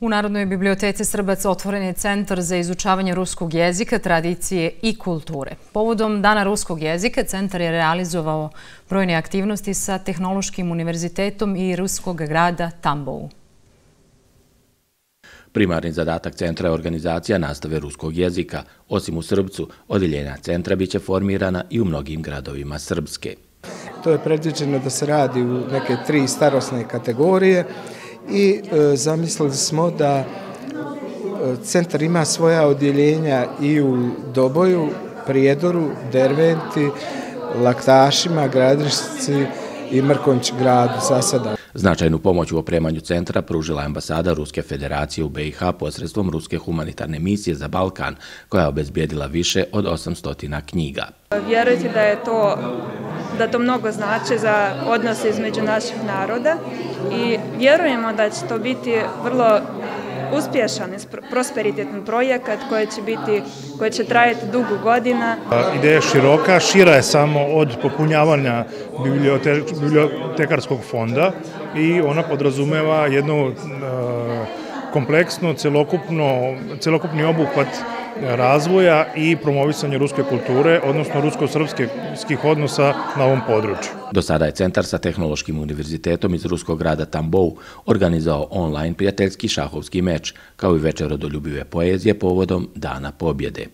U Narodnoj biblioteci Srbac otvoren je centar za izučavanje ruskog jezika, tradicije i kulture. Povodom Dana ruskog jezika, centar je realizovao brojne aktivnosti sa Tehnološkim univerzitetom i ruskog grada Tambovu. Primarni zadatak centra je organizacija nastave ruskog jezika. Osim u Srbcu, odjeljenja centra biće formirana i u mnogim gradovima Srbske. To je predviđeno da se radi u neke tri starostne kategorije i e, zamislili smo da e, centar ima svoja odjeljenja i u Doboju, Prijedoru, Derventi, Laktašima, Gradrišci i Mrkonć gradu za sada. Značajnu pomoć u opremanju centra pružila ambasada Ruske federacije u BiH posredstvom Ruske humanitarne misije za Balkan, koja je obezbijedila više od 800 knjiga. Vjerujte da je to da to mnogo znači za odnose između naših naroda i vjerujemo da će to biti vrlo uspješan i prosperitetni projekat koji će biti koji će trajati dugo godina. Ideja je široka, šira je samo od popunjavanja bibliotekarskog fonda i ona podrazumeva jednu kompleksno, celokupni obuhvat razvoja i promovisanje ruske kulture, odnosno rusko-srpskih odnosa na ovom području. Do sada je Centar sa Tehnološkim univerzitetom iz ruskog grada Tambou organizao online prijateljski šahovski meč, kao i večer odoljubive poezije povodom Dana pobjede.